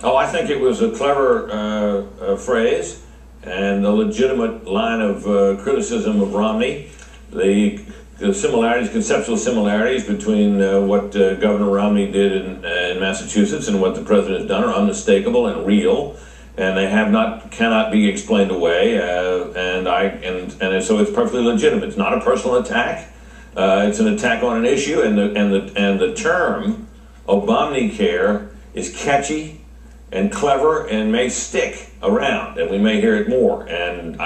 Oh, I think it was a clever uh, uh, phrase and a legitimate line of uh, criticism of Romney. The, the, similarities, conceptual similarities between uh, what uh, Governor Romney did in, in, Massachusetts and what the president has done are unmistakable and real, and they have not cannot be explained away. Uh, and I and and so it's perfectly legitimate. It's not a personal attack. it's an attack on an issue, and the and the and the term ObamneyCare is catchy and clever and may stick around, and we may hear it more. And